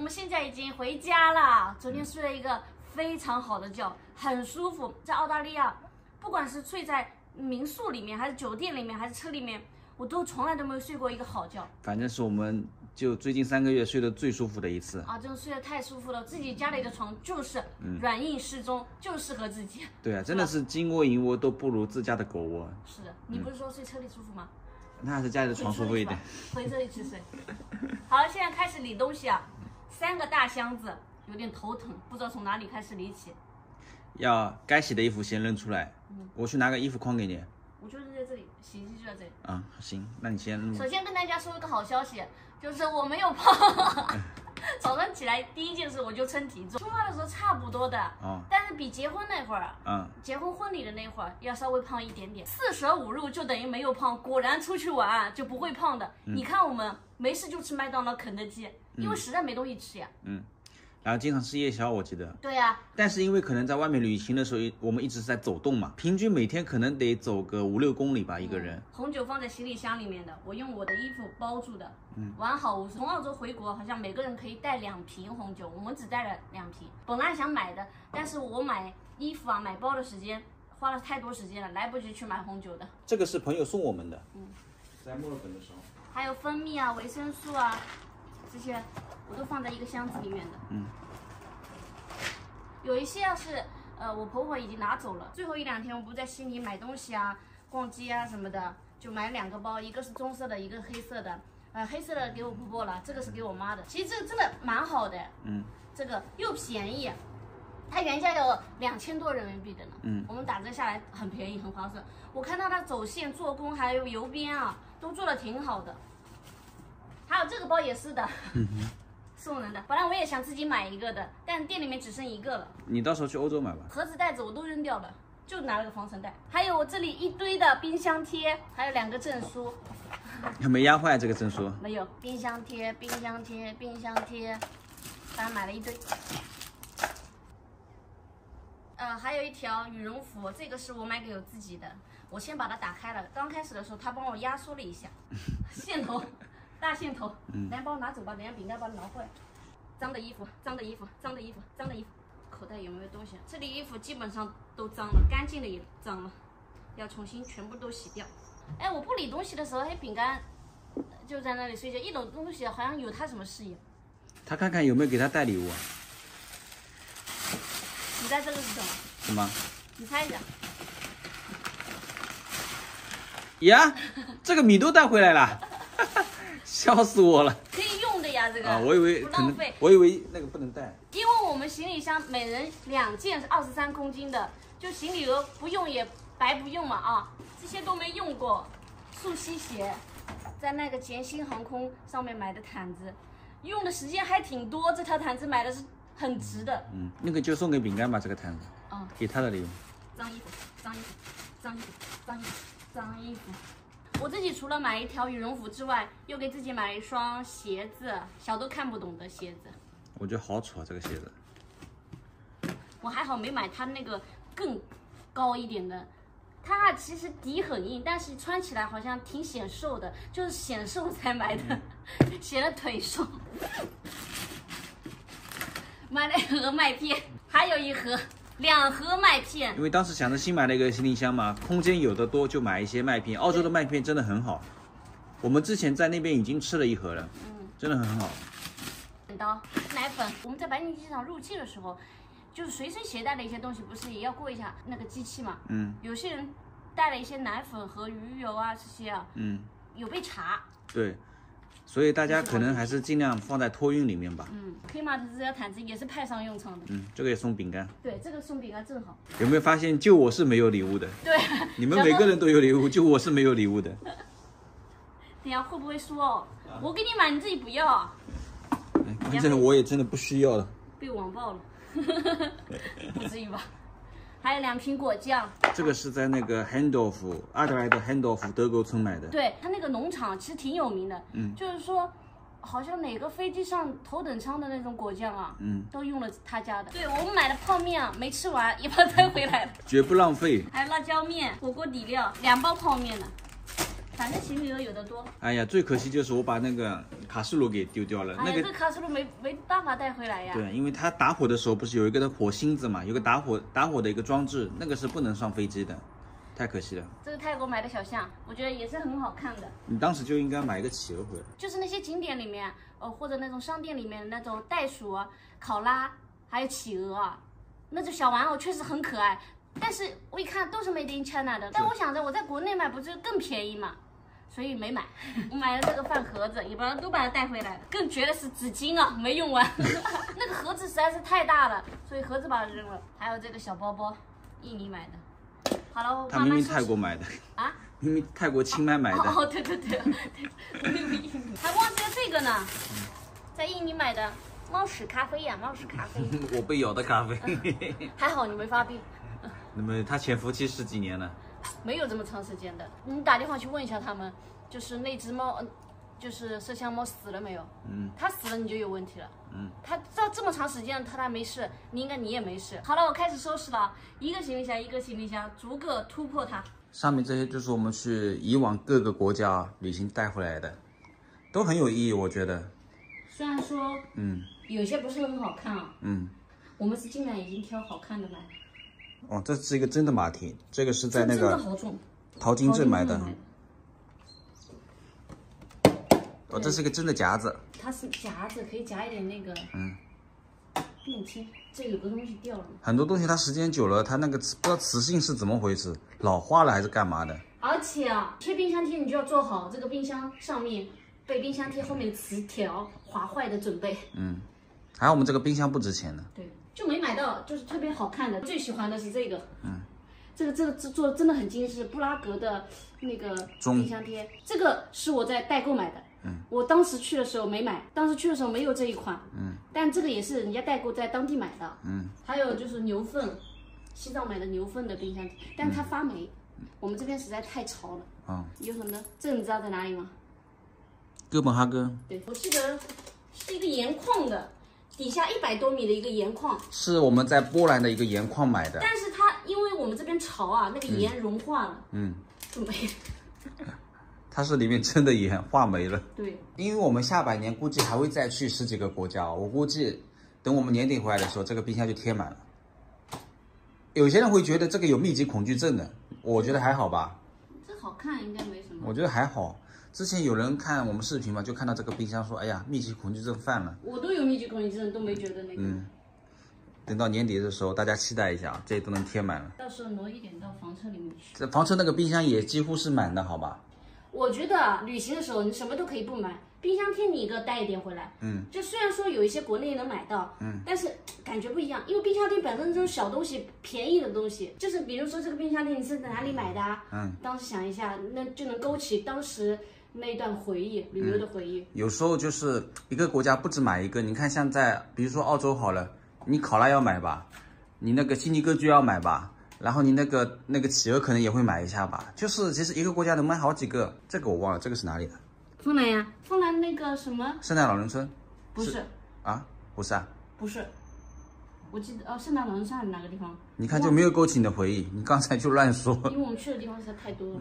们现在已经回家了。昨天睡了一个非常好的觉，很舒服。在澳大利亚，不管是睡在民宿里面，还是酒店里面，还是车里面，我都从来都没有睡过一个好觉反正是我们就最近三个月睡得最舒服的一次。啊！真的睡得太舒服了，自己家里的床就是嗯软硬适中，就适合自己。对啊，真的是金窝银窝都不如自家的狗窝，是的，你不是说睡车里舒服吗？那还是家里的床舒服一点。回这里去睡。好了，现在开始理东西啊，三个大箱子，有点头疼，不知道从哪里开始理起。要该洗的衣服先扔出来，嗯我去拿个衣服筐给你。我就是在这里，洗衣机就在这里。啊，行，那你先弄。首先跟大家说一个好消息，就是我没有胖。早上起来第一件事我就称体重，出发的时候差不多的，嗯，但是比结婚那会儿。嗯，结婚婚礼的那会儿要稍微胖一点点，四舍五入就等于没有胖。果然出去玩就不会胖的。你看我们没事就吃麦当劳、肯德基，因为实在没东西吃呀。然后经常吃夜宵，我记得。对呀、但是因为可能在外面旅行的时候，我们一直在走动嘛，平均每天可能得走个五六公里吧，一个人。红酒放在行李箱里面的，我用我的衣服包住的，嗯，完好无损。从澳洲回国，好像每个人可以带两瓶红酒，我们只带了两瓶。本来想买的，但是我买衣服啊、买包的时间花了太多时间了，来不及去买红酒的。这个是朋友送我们的，嗯，在墨尔本的时候。还有蜂蜜啊、维生素啊，这些我都放在一个箱子里面的。嗯，有一些要是呃我婆婆已经拿走了，最后一两天我不在悉尼买东西啊、逛街啊什么的，就买两个包，一个是棕色的，一个黑色的。呃，黑色的给我婆婆了，这个是给我妈的。其实这个真的蛮好的，嗯，这个又便宜，它原价有两千多人民币的呢，嗯，我们打折下来很便宜，很划算。我看到它走线、做工还有邮边啊，都做的挺好的。还有这个包也是的，送人 的。本来我也想自己买一个的，但店里面只剩一个了，你到时候去欧洲买吧。盒子袋子我都扔掉了，就拿了个防尘袋。还有我这里一堆的冰箱贴，还有两个证书，没压坏这个证书。没有冰箱贴，冰箱贴，冰箱贴，反正买了一堆。呃，还有一条羽绒服，这个是我买给我自己的。我先把它打开了，刚开始的时候他帮我压缩了一下，线头，大线头。等下帮我拿走吧，等下饼干把你挠坏。脏的衣服，脏的衣服，脏的衣服，脏的衣服。口袋有没有东西？这里衣服基本上都脏了，干净的也脏了，要重新全部都洗掉。哎，我不理东西的时候，哎，饼干就在那里睡觉，一搂东西好像有他什么事一样。他看看有没有给他带礼物啊？你猜这个是什么？什么？你猜一下。呀，这个米都带回来了，笑死我了可以用的呀，这个。啊！我以为不可能浪费，，我以为那个不能带。因为我们行李箱每人两件是二十三公斤的，就行李额不用也白不用嘛啊，这些都没用过。速吸鞋，在那个捷星航空上面买的毯子，用的时间还挺多。这条毯子买的是很值的。嗯，那个就送给饼干吧，这个毯子，啊、给他的礼物。脏衣服，脏衣服，脏衣服，脏衣服，脏衣服。我自己除了买一条羽绒服之外，又给自己买了一双鞋子，小都看不懂的鞋子。我觉得好丑啊，这个鞋子。我还好没买它那个更高一点的，它其实底很硬，但是穿起来好像挺显瘦的，就是显瘦才买的，显得腿瘦。买了一盒麦片，还有一盒两盒麦片，因为当时想着新买了一个行李箱嘛，空间有的多，就买一些麦片。澳洲的麦片真的很好，我们之前在那边已经吃了一盒了，嗯，真的很好。剪刀、奶粉。我们在白云机场入境的时候，就是随身携带的一些东西，不是也要过一下那个机器嘛？嗯有些人带了一些奶粉和鱼油啊这些啊，嗯，有被查。对，所以大家可能还是尽量放在托运里面吧。嗯，Kmart 这条毯子也是派上用场的。嗯，这个也送饼干。对，这个送饼干正好。有没有发现，就我是没有礼物的？对，你们每个人都有礼物，就我是没有礼物的。等下会不会说哦？我给你买，你自己不要啊？哎关键我也真的不需要了。被网暴了，不至于吧？还有两瓶果酱，这个是在那个 Handorf 阿德莱德 Handorf 德国村买的。对他那个农场其实挺有名的，嗯就是说，好像哪个飞机上头等舱的那种果酱啊，嗯，都用了他家的。对我们买的泡面啊，没吃完也把它带回来了，绝不浪费。还有辣椒面、火锅底料，两包泡面呢。反正行李额有的多。哎呀，最可惜就是我把那个卡式炉给丢掉了。哎呀，那个这卡式炉没没办法带回来呀。对，因为它打火的时候不是有一个火星子嘛，有个打火打火的一个装置，那个是不能上飞机的，太可惜了。这个泰国买的小象，我觉得也是很好看的。你当时就应该买一个企鹅回来。就是那些景点里面，呃，或者那种商店里面的那种袋鼠、啊、考拉，还有企鹅啊，那种小玩偶确实很可爱。但是我一看都是 Made in China 的，但我想着我在国内买不就更便宜嘛，所以没买。我 买了这个饭盒子，也把它都把它带回来了。更绝的是纸巾啊，没用完，那个盒子实在是太大了，所以盒子把它扔了。还有这个小包包，印尼买的。好了，我他明明泰国买的，啊。明明泰国清迈买的。哦，对对对，对，还忘记了这个呢，在印尼买的猫屎咖啡呀、猫屎咖啡，我被咬的咖啡。还好你没发病，那么他潜伏期十几年了。没有这么长时间的。你打电话去问一下他们，就是那只猫，呃就是麝香猫死了没有？嗯，它死了你就有问题了。嗯，它这这么长时间它，它没事，你应该你也没事。好了，我开始收拾了，一个行李箱一个行李箱，逐个突破它。上面这些就是我们去以往各个国家旅行带回来的，都很有意义，我觉得。虽然说嗯有些不是很好看啊，嗯。我们是尽量已经挑好看的买。哦，这是一个真的马蹄，这个是在那个。淘金镇买的。哦，这是一个真的夹子。它是夹子，可以夹一点那个，嗯，变轻。这有个东西掉了，很多东西它时间久了，它那个磁不知道磁性是怎么回事，老化了还是干嘛的？而且啊，贴冰箱贴你就要做好这个冰箱上面被冰箱贴后面的磁条划坏的准备。嗯，还有我们这个冰箱不值钱的。对，就是特别好看的。最喜欢的是这个，嗯，这个这个制作的真的很精致，布拉格的那个冰箱贴，这个是我在代购买的。嗯，我当时去的时候没买，当时去的时候没有这一款。嗯，但这个也是人家代购在当地买的。嗯，还有就是牛粪，西藏买的牛粪的冰箱贴，但是它发霉。我们这边实在太潮了。啊、有什么呢？这个你知道在哪里吗？哥本哈根对，我记得是一个盐矿的，底下一百多米的一个盐矿，是我们在波兰的一个盐矿买的。但是它因为我们这边潮啊，那个盐融化了，嗯，就没。它是里面真的盐化没了。对，因为我们下半年估计还会再去十几个国家，我估计等我们年底回来的时候，这个冰箱就贴满了。有些人会觉得这个有密集恐惧症的，我觉得还好吧，这好看应该没什么。我觉得还好。之前有人看我们视频嘛，就看到这个冰箱说，哎呀，密集恐惧症犯了。我都有密集恐惧症，都没觉得那个。嗯，等到年底的时候，大家期待一下啊，这些都能贴满了。到时候挪一点到房车里面去。这房车那个冰箱也几乎是满的，好吧？我觉得啊旅行的时候你什么都可以不买，冰箱贴你一个带一点回来。嗯，就虽然说有一些国内能买到，嗯，但是感觉不一样，因为冰箱贴本身这种小东西，便宜的东西，就是比如说这个冰箱贴你是在哪里买的啊？嗯，当时想一下，那就能勾起当时那段回忆，旅游的回忆。有时候就是一个国家不止买一个，你看像在比如说澳洲好了，你考拉要买吧，你那个悉尼歌剧要买吧，然后你那个那个企鹅可能也会买一下吧。就是其实一个国家能买好几个，这个我忘了，这个是哪里的？芬兰呀，芬兰那个什么？圣诞老人村不是，啊？不是啊？不是，我记得哦，圣诞老人山哪个地方？你看就没有勾起你的回忆，你刚才就乱说。因为我们去的地方实在太多了。